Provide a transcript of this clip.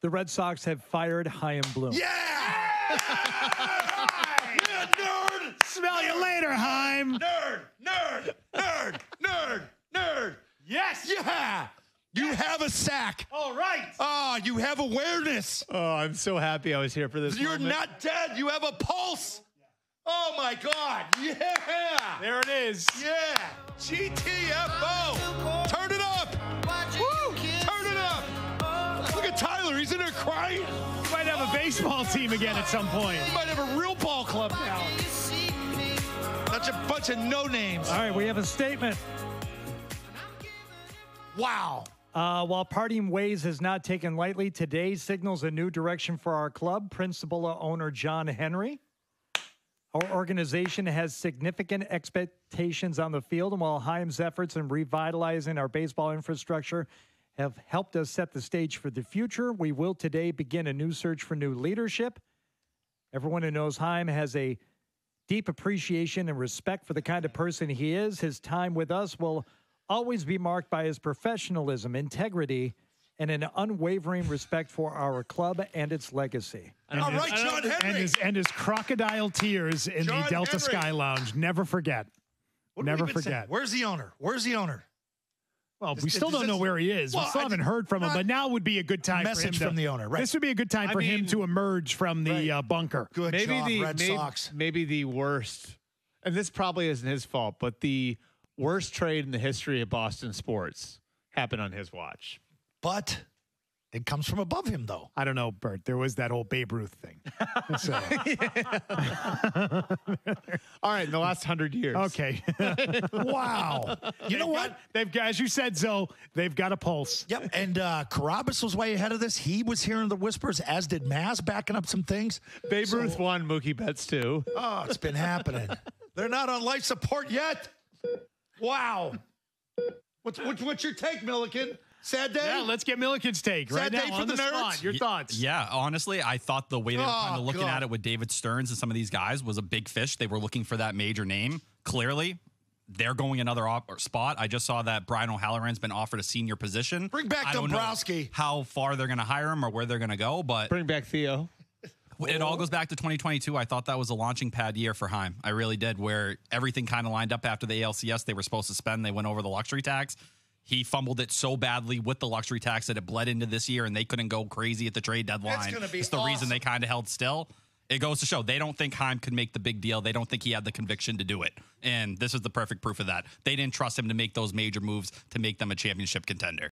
The Red Sox have fired Chaim Bloom. Yeah! yeah, nerd! Smell you later, Chaim. Nerd! Nerd! Nerd! Nerd! Nerd! Yes. Yeah! You have a sack. All right. Ah, you have awareness. Oh, I'm so happy I was here for this. You're moment. not dead. You have a pulse. Oh my God. Yeah. There it is. Yeah. GTFO. Turn it He's in there crying. You might have a baseball team again at some point. He might have a real ball club now. That's a bunch of no names. All right, we have a statement. Wow. Uh, while parting ways is not taken lightly, today signals a new direction for our club. Principal owner John Henry. Our organization has significant expectations on the field, and while Chaim's efforts in revitalizing our baseball infrastructure have helped us set the stage for the future, we will today begin a new search for new leadership. Everyone who knows Chaim has a deep appreciation and respect for the kind of person he is. His time with us will always be marked by his professionalism, integrity, and an unwavering respect for our club and its legacy. And All his- right, John And his, and his crocodile tears in John the Delta Henry. Sky Lounge. Never forget. What Never we been saying? forget. Where's the owner? Where's the owner? Well, Is- we still don't know where he is. Well, we still I haven't heard from him, but now would be a good time for him Message to, from the owner, right. This would be a good time I for him to emerge from the Right. uh, bunker. Good maybe job, the Red maybe, Sox. maybe the worst, and this probably isn't his fault, but the worst trade in the history of Boston sports happened on his watch. But it comes from above him, though. I don't know, Bert. There was that whole Babe Ruth thing. So, All right, in the last hundred years. okay. Wow. you know They've what? got- they've got, as you said, Zoe, they've got a pulse. Yep. And uh, Carabas was way ahead of this. He was hearing the whispers, as did Maz, backing up some things. Babe So- Ruth won Mookie Betts too. Oh, it's been happening. They're not on life support yet. Wow. What's, what's, what's your take, Milliken? Sad day? Yeah, let's get Milliken's take right Sad now day for on the the, nerds? spot. Your Ye- thoughts? Yeah, honestly, I thought the way they were kind Oh, of looking God. at it with David Stearns and some of these guys was a big fish. They were looking for that major name. Clearly, they're going another op- spot. I just saw that Brian O'Halloran's been offered a senior position. Bring back I don't know Dombrowski. How far they're going to hire him or where they're going to go, but Bring back Theo. it all goes back to 2022. I thought that was a launching pad year for Chaim. I really did, where everything kind of lined up after the ALCS. They were supposed to spend. They went over the luxury tax. He fumbled it so badly with the luxury tax that it bled into this year, and they couldn't go crazy at the trade deadline. it's the awesome. reason they kind of held still. It goes to show they don't think Chaim could make the big deal. They don't think he had the conviction to do it. And this is the perfect proof of that. They didn't trust him to make those major moves to make them a championship contender.